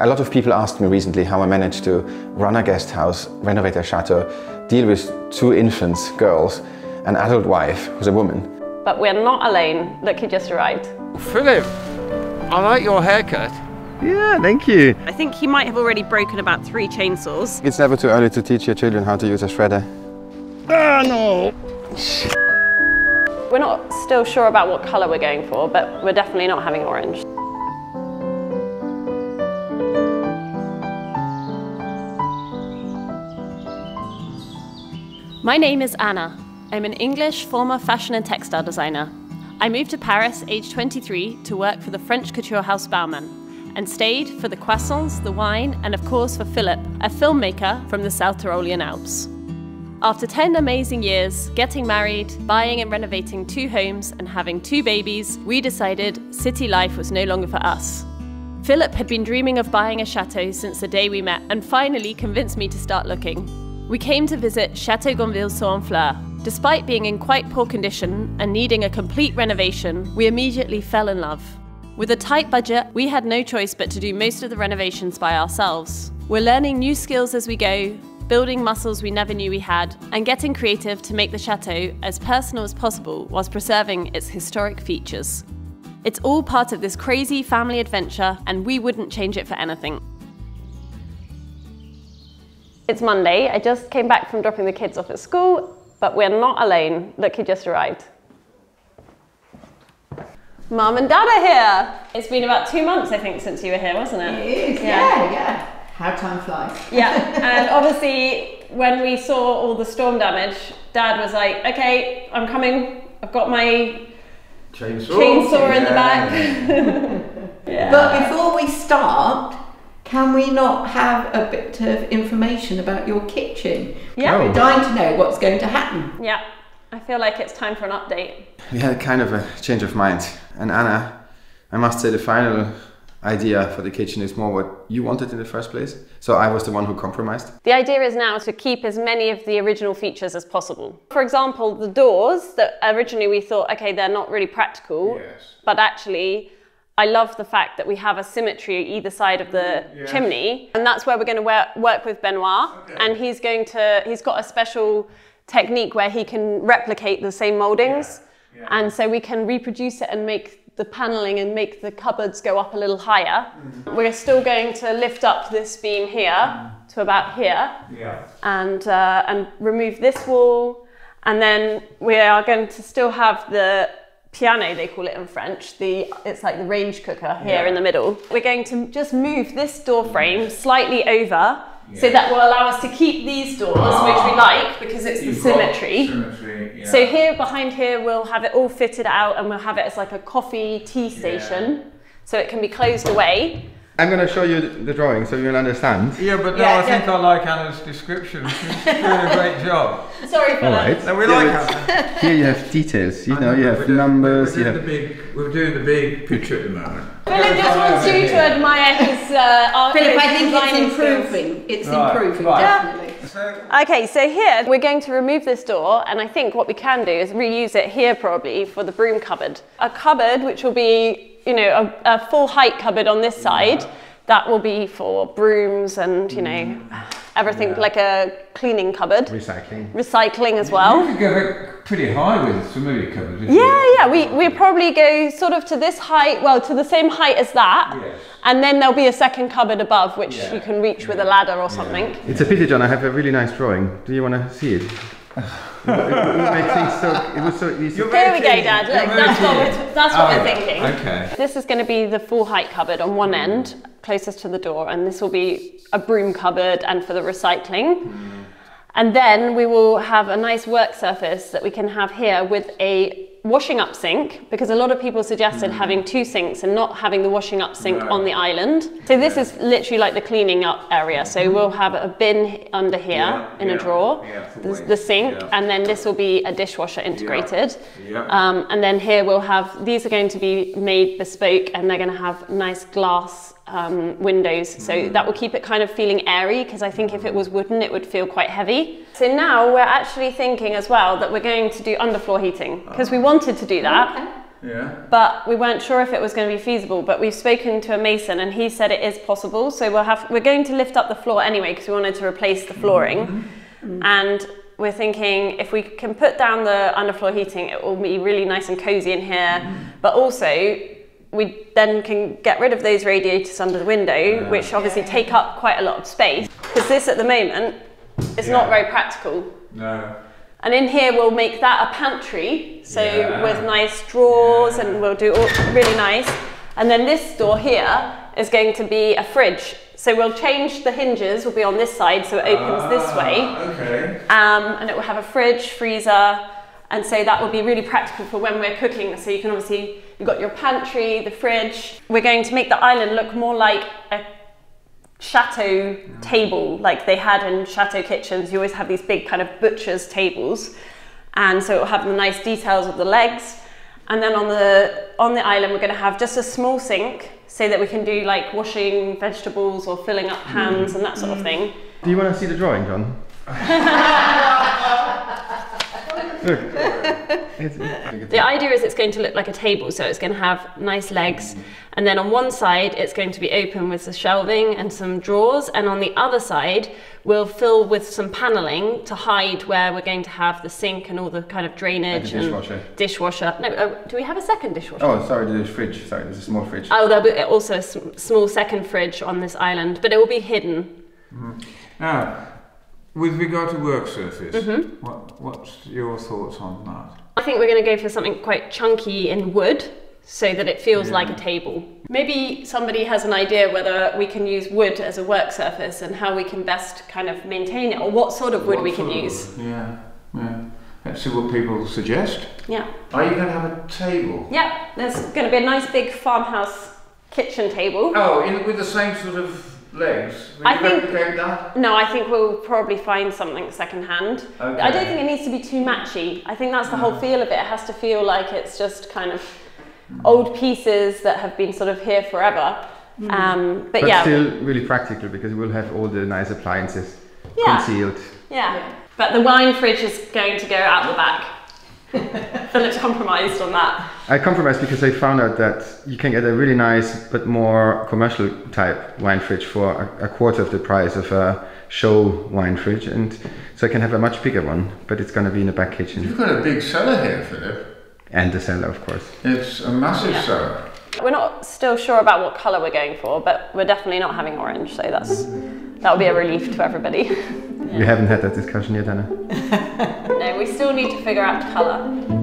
A lot of people asked me recently how I managed to run a guest house, renovate a chateau, deal with two infants, girls, an adult wife who's a woman. But we're not alone. Look who just arrived. Philip, I like your haircut. Yeah, thank you. I think he might have already broken about three chainsaws. It's never too early to teach your children how to use a shredder. Ah, no. We're not still sure about what colour we're going for, but we're definitely not having orange. My name is Anna. I'm an English former fashion and textile designer. I moved to Paris aged 23 to work for the French couture house Balmain and stayed for the croissants, the wine, and of course for Philip, a filmmaker from the South Tyrolean Alps. After 10 amazing years, getting married, buying and renovating two homes, and having two babies, we decided city life was no longer for us. Philip had been dreaming of buying a chateau since the day we met and finally convinced me to start looking. We came to visit Chateau Gonneville-sur-Honfleur. Despite being in quite poor condition and needing a complete renovation, we immediately fell in love. With a tight budget, we had no choice but to do most of the renovations by ourselves. We're learning new skills as we go, building muscles we never knew we had, and getting creative to make the chateau as personal as possible whilst preserving its historic features. It's all part of this crazy family adventure, and we wouldn't change it for anything. It's Monday. I just came back from dropping the kids off at school, but we're not alone. Look who just arrived. Mum and Dad are here. It's been about two months, I think, since you were here, wasn't it? It is, yeah, yeah. How time flies. Yeah, and obviously, when we saw all the storm damage, Dad was like, "Okay, I'm coming. I've got my Chainsaw. chainsaw in the back." yeah. But before we start, can we not have a bit of information about your kitchen? Yeah. Oh. We're dying to know what's going to happen. yeah, I feel like it's time for an update. We had kind of a change of mind. And Anna, I must say the final idea for the kitchen is more what you wanted in the first place. So I was the one who compromised. The idea is now to keep as many of the original features as possible. For example, the doors that originally we thought, okay, they're not really practical, Yes. but actually, I love the fact that we have a symmetry either side of the mm, chimney, and that's where we're going to work, work with Benoit. And he's going to, he's got a special technique where he can replicate the same moldings, and so we can reproduce it and make the paneling and make the cupboards go up a little higher. Mm. We're still going to lift up this beam here mm. to about here Yeah. and, uh, and remove this wall. And then we are going to still have the piano, they call it in French. The, it's like the range cooker here in the middle. We're going to just move this door frame mm. slightly over so that will allow us to keep these doors, which we ah. like because it's the symmetry. Symmetry. Yeah. So here, behind here, we'll have it all fitted out and we'll have it as like a coffee tea station. So it can be closed away. I'm going to show you the drawing so you'll understand. Yeah, but no, Yeah, I think. I like Anna's description. She's doing a great job. Sorry for that. No, we like Anna. Here you have details, you know, you We're have doing- numbers, We're you have... the big. We're doing the big picture at the moment. Philip just wants you to admire his uh, art. Philip, I think it's designing skills. improving. It's Right, improving, right. definitely. Okay, so here we're going to remove this door, and I think what we can do is reuse it here probably for the broom cupboard. A cupboard which will be, you know, a, a full height cupboard on this side. That will be for brooms and, you know, mm. everything like a cleaning cupboard. Recycling. Recycling as well. you could go pretty high with familiar cupboards. if Yeah, you- yeah, we, we probably go sort of to this height, well, to the same height as that. Yes. And then there'll be a second cupboard above which Yeah. you can reach with a ladder or something. It's a pity, John, I have a really nice drawing. Do you want to see it? It, would- it would make things so... It was so easy. You're Here we go, Dad. keen. You're Look, that's what we're, that's what Oh, we're thinking. Okay. This is going to be the full height cupboard on one end, closest to the door, and this will be a broom cupboard and for the recycling. Mm. And then we will have a nice work surface that we can have here with a washing up sink, because a lot of people suggested having two sinks and not having the washing up sink Right. on the island. So this is literally like the cleaning up area. So we'll have a bin under here Yeah, in yeah, a drawer, yeah, the, the sink, and then this will be a dishwasher integrated. Um, and then here we'll have, these are going to be made bespoke and they're going to have nice glass um, windows. So Mm. that will keep it kind of feeling airy because I think if it was wooden, it would feel quite heavy. So now we're actually thinking as well that we're going to do underfloor heating because we wanted to do that. Yeah. but we weren't sure if it was going to be feasible. But we've spoken to a mason, and he said it is possible. So we'll have we're going to lift up the floor anyway because we wanted to replace the flooring, and we're thinking if we can put down the underfloor heating, it will be really nice and cozy in here. But also. We then can get rid of those radiators under the window, which obviously take up quite a lot of space. Because this at the moment is not very practical. No. And in here we'll make that a pantry, so Yeah. with nice drawers, Yeah. and we'll do all really nice. And then this door here is going to be a fridge. So we'll change the hinges. Will be on this side, so it opens this way, Ah, Okay. um, and it will have a fridge, freezer, and so that will be really practical for when we're cooking. So you can obviously you've got your pantry, the fridge. We're going to make the island look more like a chateau mm. table like they had in chateau kitchens. You always have these big kind of butcher's tables, and so it will have the nice details of the legs. And then on the on the island, we're going to have just a small sink so that we can do like washing vegetables or filling up pans and that sort of mm. thing. Do you want to see the drawing, John? Look. The idea is it's going to look like a table, so it's going to have nice legs, and then on one side it's going to be open with the shelving and some drawers, and on the other side we'll fill with some paneling to hide where we're going to have the sink and all the kind of drainage Like a dishwasher. and dishwasher. No, oh, do we have a second dishwasher? oh, sorry, there's a fridge. Sorry, there's a small fridge. Oh, there'll be also a sm- small second fridge on this island, but it will be hidden. Now, with regard to work surface, Mm-hmm. what, what's your thoughts on that? I think we're going to go for something quite chunky in wood so that it feels Yeah. like a table. Maybe somebody has an idea whether we can use wood as a work surface and how we can best kind of maintain it or what sort of wood What we can use. Yeah, yeah. Let's see what people suggest. Yeah. Are you going to have a table? Yeah, there's going to be a nice big farmhouse kitchen table. Oh, in, with the same sort of legs? Will I you think- that? No, I think we'll probably find something secondhand. I don't think it needs to be too matchy. I think that's the whole feel of it. It has to feel like it's just kind of old pieces that have been sort of here forever. Um, but, But yeah, still really practical because we'll have all the nice appliances Yeah. concealed. Yeah. But the wine fridge is going to go out the back. Philip's compromised on that. I compromised because I found out that you can get a really nice but more commercial type wine fridge for a, a quarter of the price of a show wine fridge, and so I can have a much bigger one. But it's going to be in the back kitchen You've got a big cellar here, Philip. and the cellar, of course. It's a massive Yeah. cellar. We're not still sure about what colour we're going for, but we're definitely not having orange, so that's that will be a relief to everybody. We haven't had that discussion yet, Anna. no, we still need to figure out colour.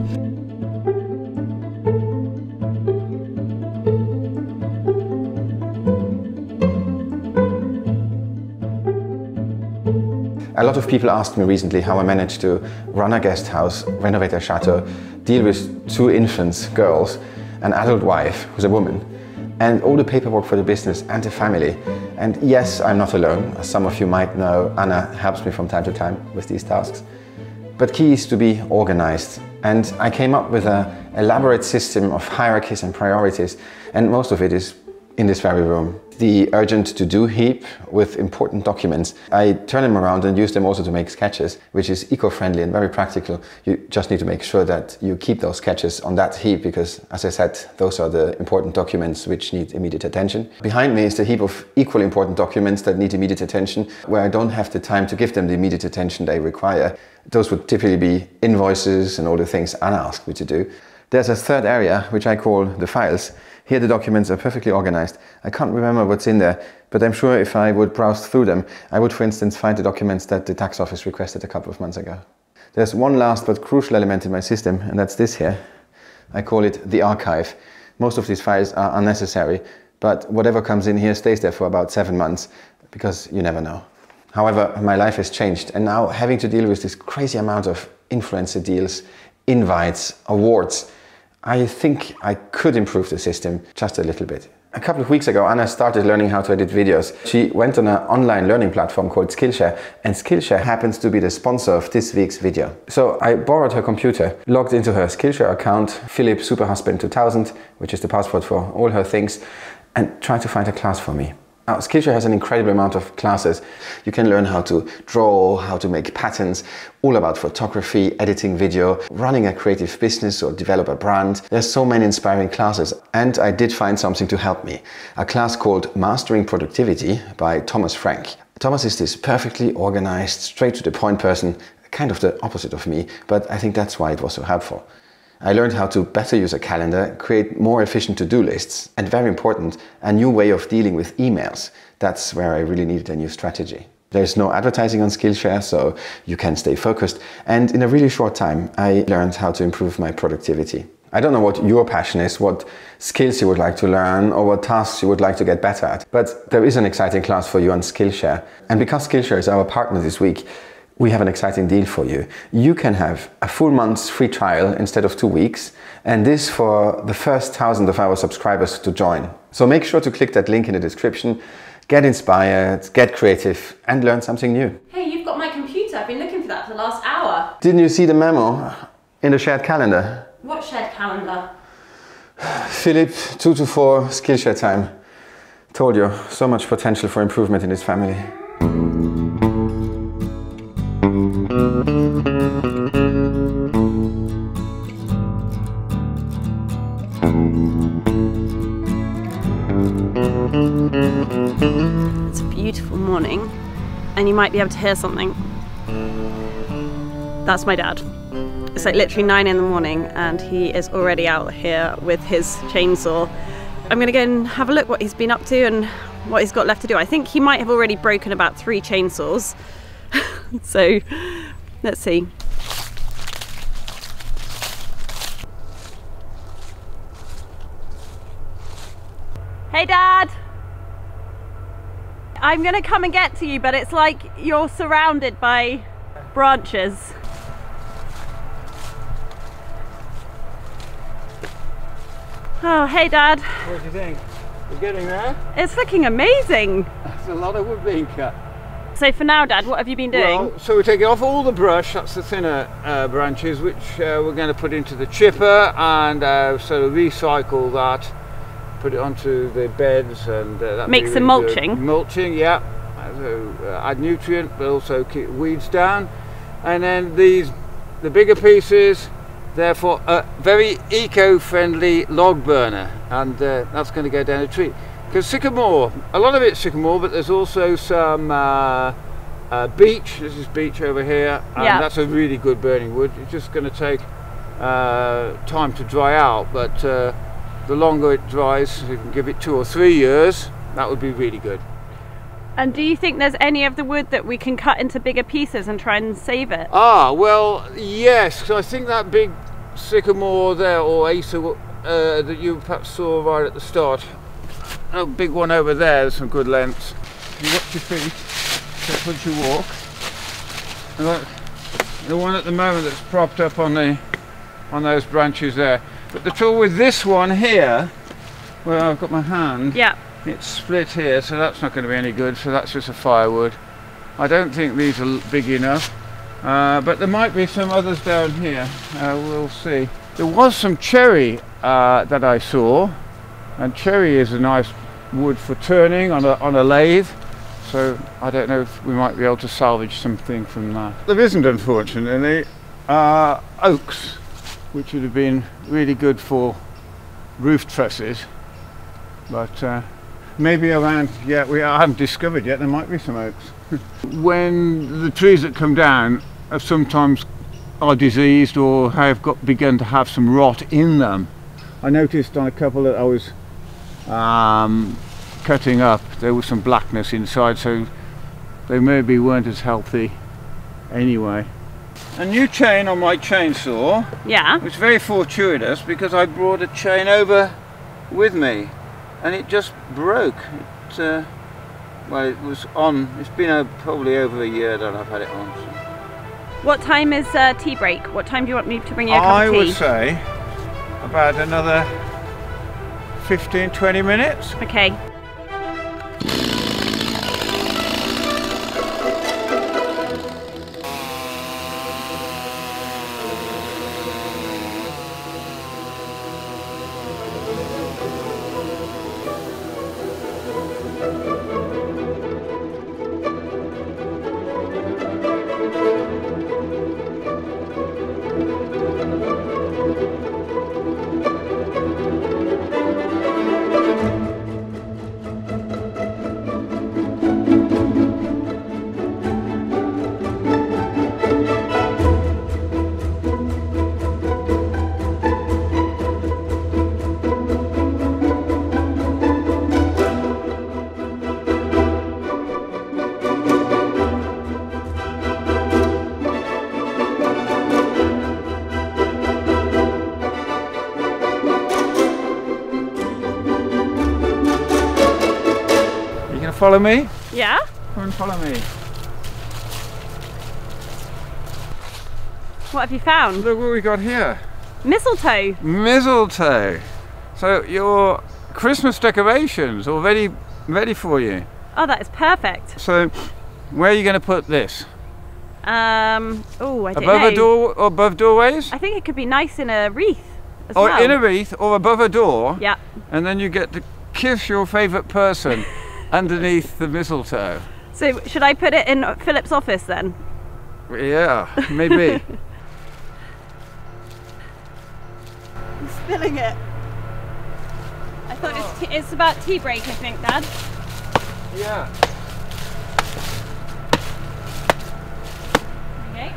A lot of people asked me recently how I managed to run a guest house, renovate a chateau, deal with two infants, girls, an adult wife who's a woman, and all the paperwork for the business and the family. And yes, I'm not alone. As some of you might know, Anna helps me from time to time with these tasks. But key is to be organized. And I came up with an elaborate system of hierarchies and priorities, and most of it is in this very room. The urgent to do heap with important documents. I turn them around and use them also to make sketches, which is eco friendly and very practical. You just need to make sure that you keep those sketches on that heap because, as I said, those are the important documents which need immediate attention. Behind me is the heap of equally important documents that need immediate attention, where I don't have the time to give them the immediate attention they require. Those would typically be invoices and all the things Anna asked me to do. There's a third area, which I call the files. Here the documents are perfectly organized. I can't remember what's in there, but I'm sure if I would browse through them, I would, for instance, find the documents that the tax office requested a couple of months ago. There's one last but crucial element in my system, and that's this here. I call it the archive. Most of these files are unnecessary, but whatever comes in here stays there for about seven months, because you never know. However, my life has changed, and now having to deal with this crazy amount of influencer deals, invites, awards, I think I could improve the system just a little bit. A couple of weeks ago, Anna started learning how to edit videos. She went on an online learning platform called Skillshare, and Skillshare happens to be the sponsor of this week's video. So I borrowed her computer, logged into her Skillshare account, Philip Superhusband 2000, which is the password for all her things, and tried to find a class for me. Now, Skillshare has an incredible amount of classes. You can learn how to draw, how to make patterns, all about photography, editing video, running a creative business or develop a brand. There's so many inspiring classes. And I did find something to help me. A class called Mastering Productivity by Thomas Frank. Thomas is this perfectly organized, straight to the point person, kind of the opposite of me, but I think that's why it was so helpful. I learned how to better use a calendar, create more efficient to-do lists, and very important, a new way of dealing with emails. That's where I really needed a new strategy. There's no advertising on Skillshare, so you can stay focused. And in a really short time, I learned how to improve my productivity. I don't know what your passion is, what skills you would like to learn, or what tasks you would like to get better at, but there is an exciting class for you on Skillshare. And because Skillshare is our partner this week, we have an exciting deal for you. You can have a full month's free trial instead of two weeks, and this for the first thousand of our subscribers to join. So make sure to click that link in the description, get inspired, get creative, and learn something new. Hey, you've got my computer. I've been looking for that for the last hour. Didn't you see the memo in the shared calendar? What shared calendar? Philip, 2 to 4, Skillshare time. Told you, so much potential for improvement in this family. And you might be able to hear something. That's my dad. It's like literally nine in the morning, and he is already out here with his chainsaw. I'm gonna go and have a look what he's been up to and what he's got left to do. I think he might have already broken about three chainsaws. so let's see. Hey, Dad. I'm gonna come and get to you, but it's like you're surrounded by branches. Oh, hey, Dad. What do you think? We're getting there. It's looking amazing. There's a lot of wood being cut. So for now, Dad, what have you been doing? Well, so we're taking off all the brush, that's the thinner uh, branches, which uh, we're going to put into the chipper and uh, sort of recycle that, put it onto the beds and uh, that Make some mulching? Mulching, yeah. So, uh, add nutrient, but also keep weeds down. And then these, the bigger pieces, therefore a very eco-friendly log burner, and uh, that's going to go down a tree. Because sycamore, a lot of it's sycamore, but there's also some uh, uh, beech. This is beech over here, and Yeah. that's a really good burning wood. It's just going to take uh, time to dry out, but uh, the longer it dries, if you can give it two or three years, that would be really good. And do you think there's any of the wood that we can cut into bigger pieces and try and save it? Ah, well, yes. I think that big sycamore there, or acer uh, that you perhaps saw right at the start, a big one over there, there's some good lengths. You watch your feet, so once you walk. That- the one at the moment that's propped up on the on those branches there. But the trouble with this one here, where I've got my hand, Yeah. it's split here, so that's not going to be any good. So that's just a firewood. I don't think these are big enough, uh, but there might be some others down here. Uh, we'll see. There was some cherry uh, that I saw, and cherry is a nice wood for turning on a on a lathe. So I don't know if we might be able to salvage something from that. There isn't, unfortunately, uh, oaks, which would have been really good for roof trusses, but. Uh, maybe around yeah we I haven't discovered yet there might be some oaks when the trees that come down have sometimes are diseased or have got begun to have some rot in them I noticed on a couple that I was um, cutting up there was some blackness inside so they maybe weren't as healthy anyway a new chain on my chainsaw Yeah. it's very fortuitous because I brought a chain over with me and it just broke. It, uh, well, it was on, it's been uh, probably over a year that I've had it on. so. What time is uh, tea break? What time do you want me to bring you a cup I of tea? I would say about another 15 20 minutes. Okay. Follow me? Yeah? Come and follow me. What have you found? Look what we got here. Mistletoe. Mistletoe. So your Christmas decorations already ready, for you. Oh, that is perfect. So where are you going to put this? Um, oh, I don't Above know. a door, above doorways? I think it could be nice in a wreath as Or well. in a wreath or above a door? Yeah. And then you get to kiss your favourite person underneath the mistletoe. So should I put it in Philip's office then? Yeah, maybe. I'm spilling it. I thought it's, tea- it's about tea break, I think, Dad. yeah. Okay.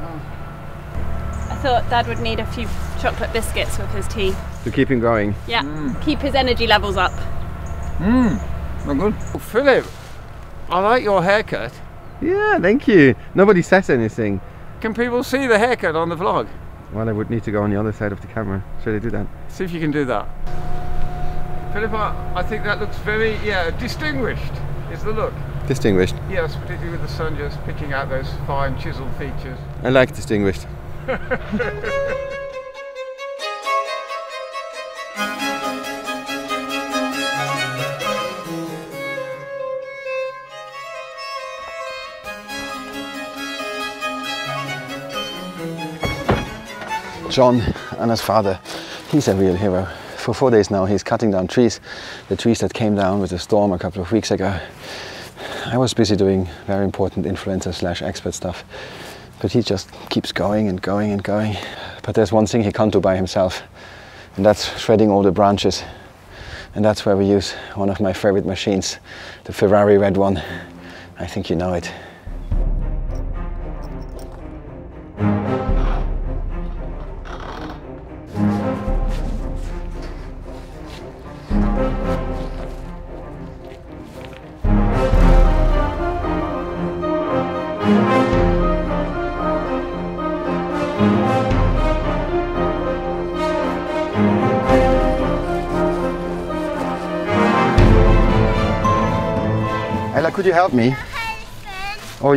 Oh. I thought Dad would need a few chocolate biscuits with his tea. To keep him going. Yeah. Mm. Keep his energy levels up. Mmm, not good. Oh, Philip, I like your haircut. Yeah, thank you. Nobody says anything. Can people see the haircut on the vlog? Well, I would need to go on the other side of the camera. Should I do that? See if you can do that. Philip, I, I think that looks very, yeah, distinguished is the look. Distinguished. Yes, particularly with the sun just picking out those fine chiseled features. I like distinguished. John, Anna's father, he's a real hero. For four days now, he's cutting down trees, the trees that came down with the storm a couple of weeks ago. I was busy doing very important influencer slash expert stuff, but he just keeps going and going and going. But there's one thing he can't do by himself, and that's shredding all the branches. And that's where we use one of my favorite machines, the Ferrari red one. I think you know it.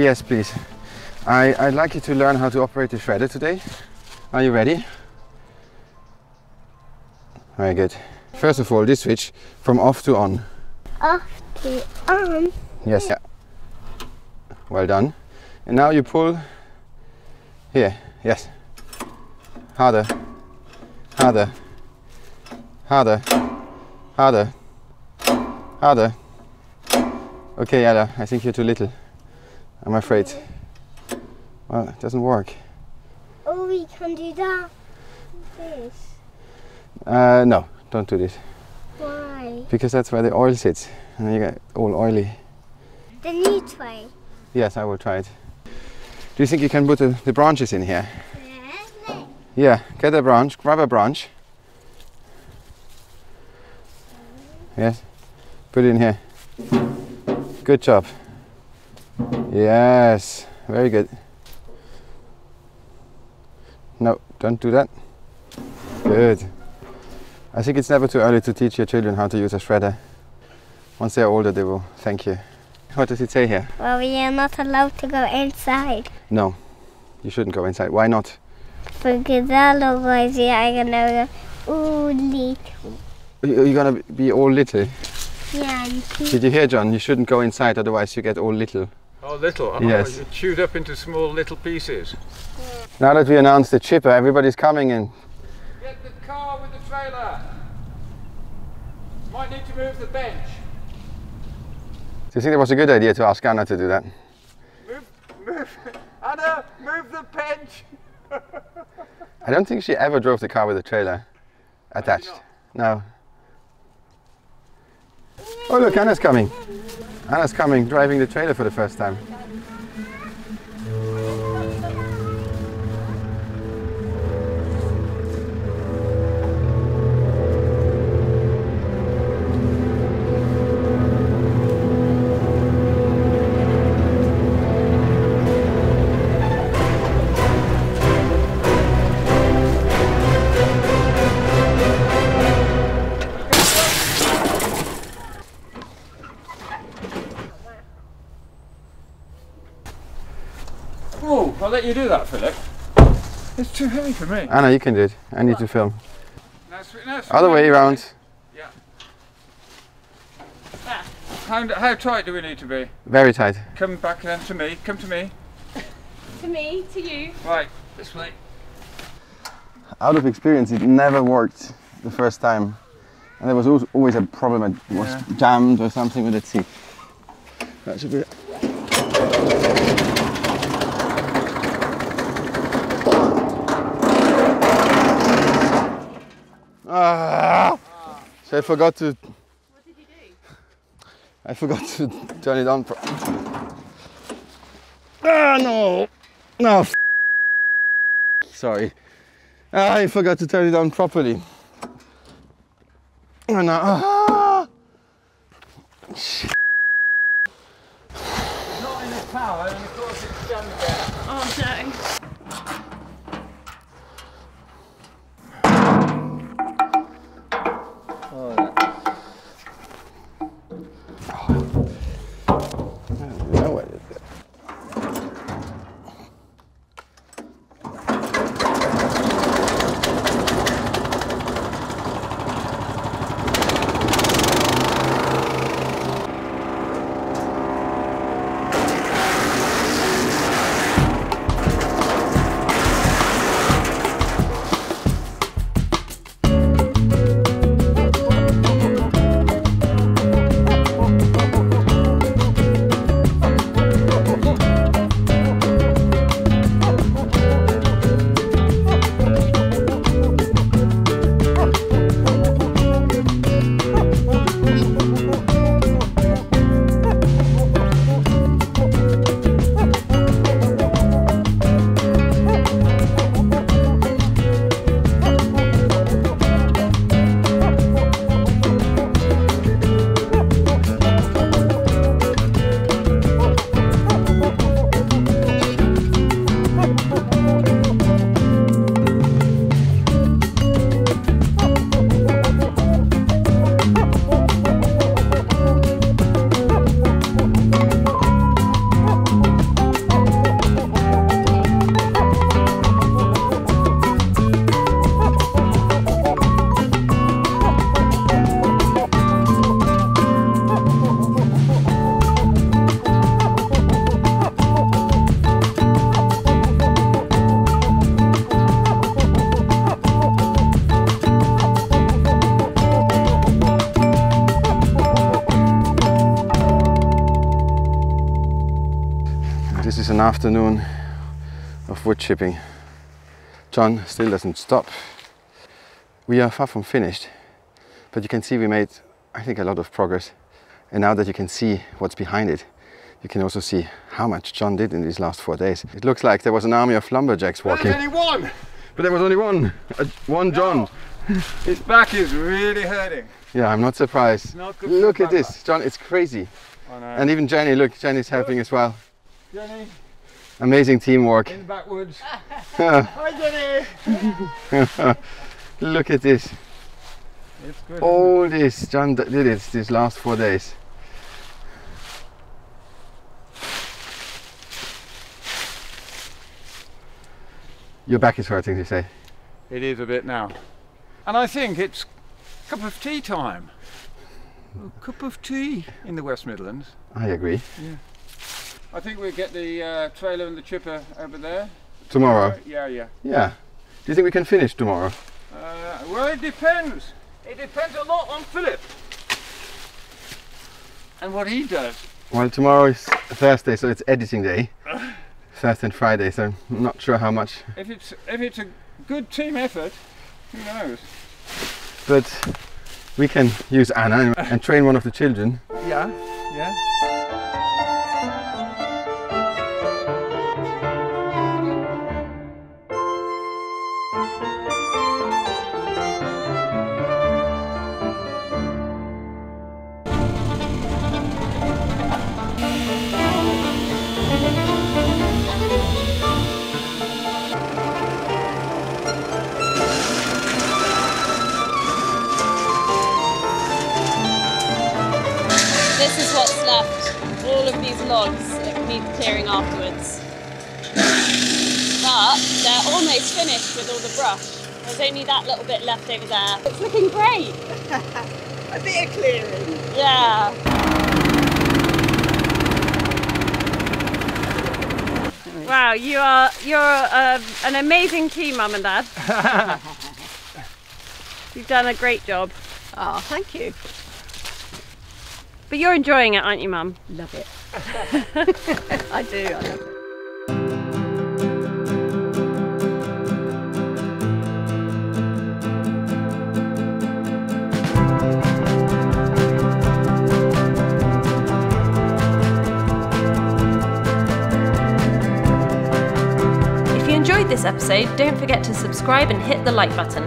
Yes, please. I, I'd like you to learn how to operate the shredder today. Are you ready? Very good. First of all, this switch from off to on. off to on. Yes. Yeah. Well done. And now you pull here. Yes. Harder. Harder. Harder. Harder. Harder. Okay, Ella, I think you're too little. I'm afraid. Well, it doesn't work. Oh, we can do that. This. Uh, no, don't do this. Why? Because that's where the oil sits. And you get all oily. The neat way. Yes, I will try it. Do you think you can put the, the branches in here? Yes. Yeah, get a branch, grab a branch. Yes, put it in here. Good job. Yes, very good. No, don't do that. Good. I think it's never too early to teach your children how to use a shredder. Once they're older, they will thank you. What does it say here? Well, we are not allowed to go inside. No, you shouldn't go inside. Why not? Because otherwise we are gonna go, ooh, little. You- You're gonna be all little. Yeah, keep Did you hear, John? You shouldn't go inside, otherwise you get all little. Oh, little. Oh, Yes. you're chewed up into small little pieces. Now that we announced the chipper, everybody's coming in. Get the car with the trailer. Might need to move the bench. Do you think it was a good idea to ask Anna to do that? Move, move. Anna, move the bench. I don't think she ever drove the car with a trailer attached. No. Oh look, Anna's coming. Anna's coming, driving the trailer for the first time. Let you do that, Philip. It's too heavy for me. Anna, you can do it. I need to film. Now, sw- now, swing Other way it. around. Yeah. There. How, how tight do we need to be? Very tight. Come back then to me. Come to me. To me, to you. Right, this way. Out of experience, it never worked the first time. And there was always a problem. It was Yeah. jammed or something with the seat. That should be. So I forgot to. What did you do? I forgot to turn it on. Pro- ah no, no. F- Sorry, Ah, I forgot to turn it on properly. Oh no. Ah. Not enough power, and of course it's jammed again. Oh afternoon of wood chipping. John still doesn't stop. We are far from finished, but you can see we made, I think, a lot of progress. And now that you can see what's behind it, you can also see how much John did in these last four days. It looks like there was an army of lumberjacks walking, There's only one! but there was only one, uh, one John. His back is really hurting. Yeah, I'm not surprised. Not Look at this, John, it's crazy. I know. And even Jenny, look, Jenny's helping as well. Jenny, Amazing teamwork. in the backwoods. Hi Jenny! Look at this. It's good. All this, John did it these last four days. Your back is hurting, you say? It is a bit now. And I think it's cup of tea time. A cup of tea in the West Midlands. I agree. I think we'll get the uh, trailer and the chipper over there. Tomorrow? Yeah, yeah. Yeah. Do you think we can finish tomorrow? Uh, well, it depends. It depends a lot on Philip. And what he does. Well, tomorrow is Thursday, so it's editing day. Thursday and Friday, so I'm not sure how much. If it's if it's a good team effort, who knows? But we can use Anna and- and train one of the children. Yeah, yeah. What's left. All of these logs that need clearing afterwards. But they're almost finished with all the brush. There's only that little bit left over there. It's looking great. A bit of clearing. Yeah. Wow, you are you're uh, an amazing team, mum and dad. You've done a great job. Oh, thank you. But you're enjoying it, aren't you, mum? Love it. I do. I love it. If you enjoyed this episode, don't forget to subscribe and hit the like button.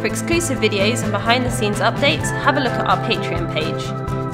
For exclusive videos and behind the scenes updates, have a look at our Patreon page.